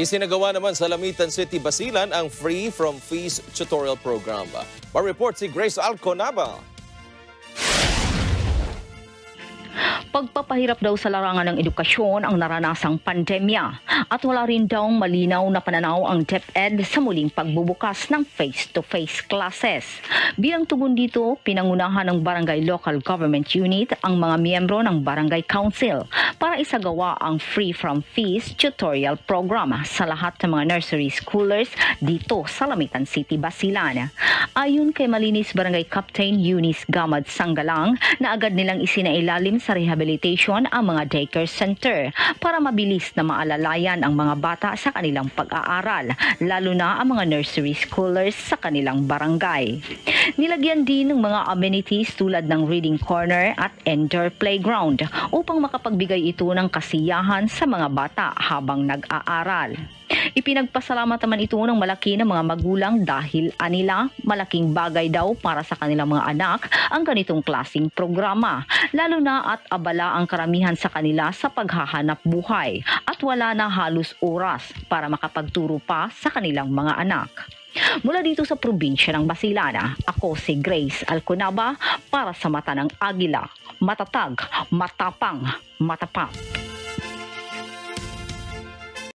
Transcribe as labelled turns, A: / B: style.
A: Isinagawa naman sa Lamitan City, Basilan ang Free from Fees tutorial program. Pa-report si Grace Alconaba.
B: Pagpapahirap daw sa larangan ng edukasyon ang naranasang pandemya at wala rin daw malinaw na pananaw ang DepEd sa muling pagbubukas ng face-to-face classes. Bilang tugon dito, pinangunahan ng Barangay Local Government Unit ang mga miyembro ng Barangay Council para isagawa ang Free from Fees tutorial program sa lahat ng mga nursery schoolers dito sa Lamitan City, Basilan. Ayon kay Malinis Barangay Captain Eunice Gamad Sanggalang na agad nilang isinailalim sa rehabilitation ang mga daycare center para mabilis na maalalayan ang mga bata sa kanilang pag-aaral, lalo na ang mga nursery schoolers sa kanilang barangay. Nilagyan din ng mga amenities tulad ng reading corner at indoor playground upang makapagbigay ito ng kasiyahan sa mga bata habang nag-aaral. Ipinagpasalamat naman ito ng malaki ng mga magulang dahil anila malaking bagay daw para sa kanilang mga anak ang ganitong klasing programa, lalo na at abala ang karamihan sa kanila sa paghahanap buhay at wala na halos oras para makapagturo pa sa kanilang mga anak. Mula dito sa probinsya ng Basilana, ako si Grace Alconaba para sa Mata ng Agila. Matatag, matapang, matapat.